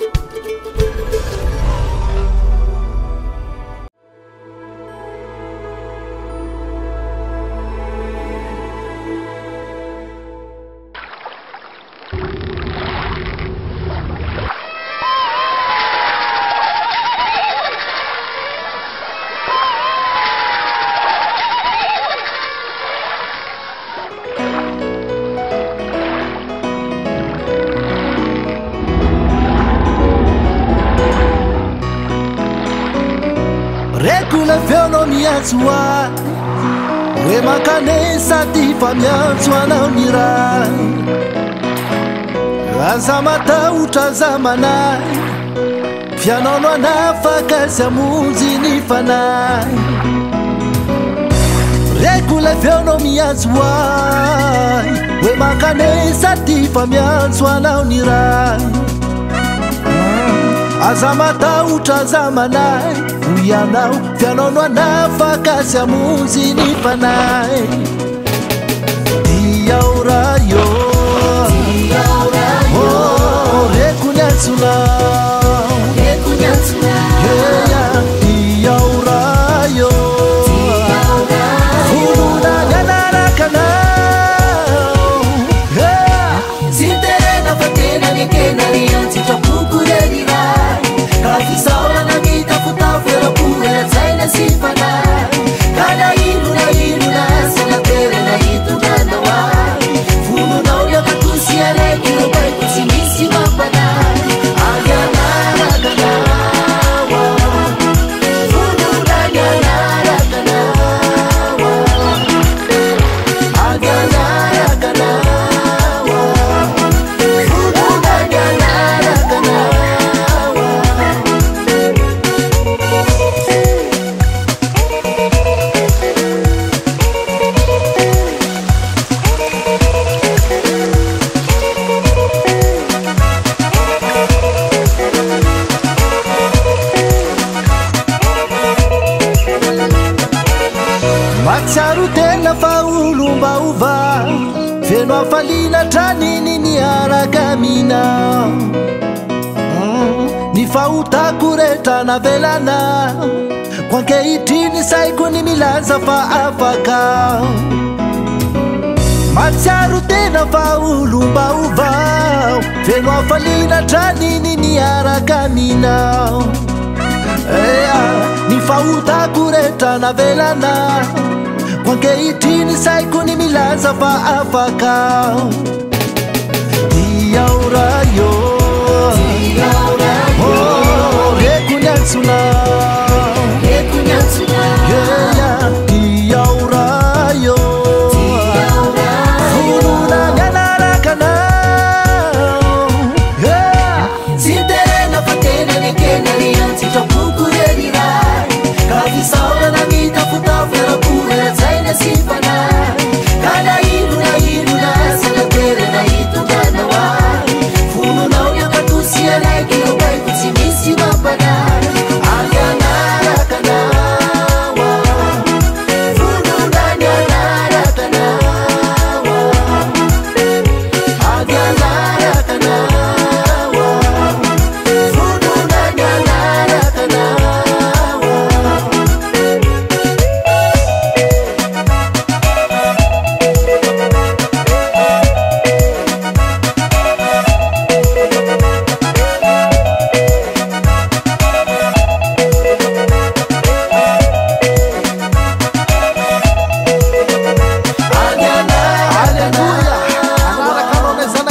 Música eakaeat aanoar rahaza mataotra za mana fianaono anaafaka zy amonjy ny fana rekolaveo nao mianjo oa hoe mankanesa ty fa miantso anaony rah azamataotra aza manay ro ianao fianaono anafakasy amozyny fanay iao ra yoiora reko ny azona ny ah, faotako retranavelana ko ankehitriny saiko ny milaza fa afakama tsiarotena fa olombaovao feno afalinatraniny miaraka minaony eh, ah, faotako rehtrana velana Wange saikuni milaza fa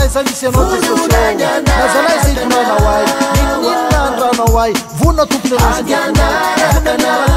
zanisenaznazanai zatinanaai mininnaanranaoai vonatotny rosana nana